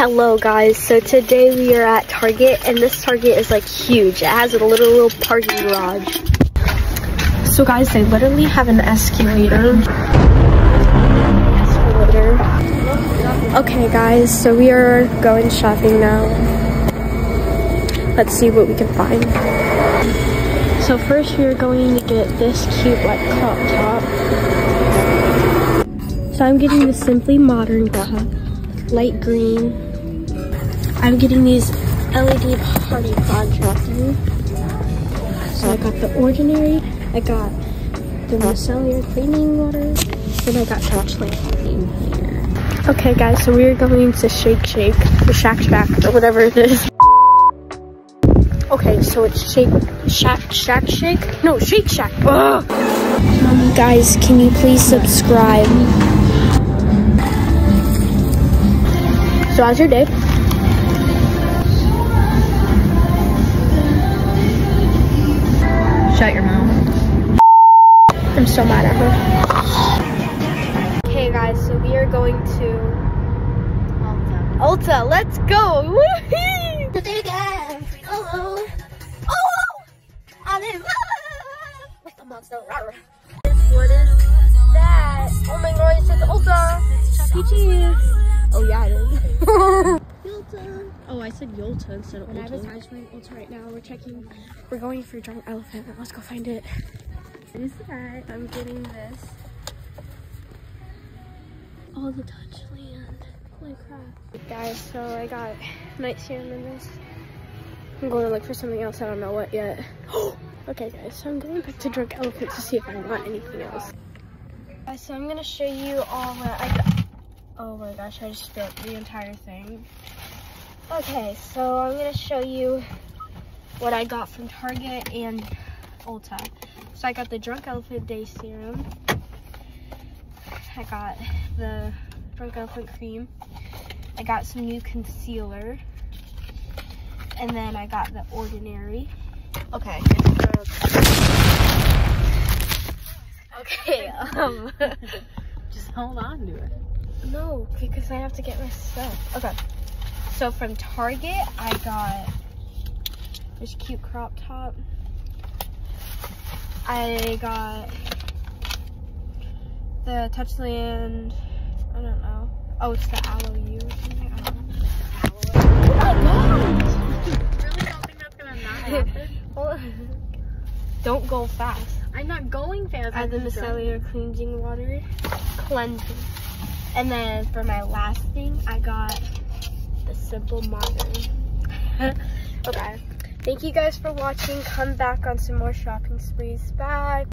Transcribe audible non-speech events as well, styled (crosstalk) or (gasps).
Hello guys, so today we are at Target and this Target is like huge. It has a little little parking garage. So guys, they literally have an escalator. Escalator. Okay guys, so we are going shopping now. Let's see what we can find. So first we are going to get this cute like crop top. So I'm getting the Simply Modern cup light green. I'm getting these LED party contracting. So I got the ordinary, I got the micellar cleaning water, and I got Touchland in here. Okay guys, so we're going to Shake Shake, or Shack Shack, or whatever it is. Okay, so it's Shake, Shack, Shack Shake? No, Shake Shack. Ugh. Guys, can you please subscribe? So how's your day? Shut your mouth. I'm so mad at her. Okay guys, so we are going to Ulta. Ulta. Let's go! Oh, oh, oh, I'm in love with the monster. What is that? Oh my god, it says Ulta. Chuck I said Yolta instead of Ulta. I was wearing Ulta right now. We're checking. We're going for a Drunk Elephant. Let's go find it. What is that? I'm getting this. All the Touchland. Holy crap. Guys, so I got night serum in this. I'm going to look for something else. I don't know what yet. (gasps) okay, guys, so I'm going back to Drunk Elephant to see if I want anything else. Guys, so I'm going to show you all that I got. Oh my gosh, I just spilled the entire thing. Okay, so I'm gonna show you what I got from Target and Ulta. So I got the Drunk Elephant Day Serum. I got the Drunk Elephant Cream. I got some new concealer. And then I got the Ordinary. Okay. Okay, (laughs) um... Just hold on to it. No, because I have to get my stuff. Okay. So from Target, I got this cute crop top. I got the Touchland, I don't know. Oh, it's the Aloe You or something. I don't know. Really don't think that's (laughs) gonna not happen? Don't go fast. I'm not going fast. I have the I'm just drunk. micellar cleansing water, cleansing. And then for my last thing, I got the Simple Modern. (laughs) okay. Thank you guys for watching. Come back on some more shopping sprees. Bye.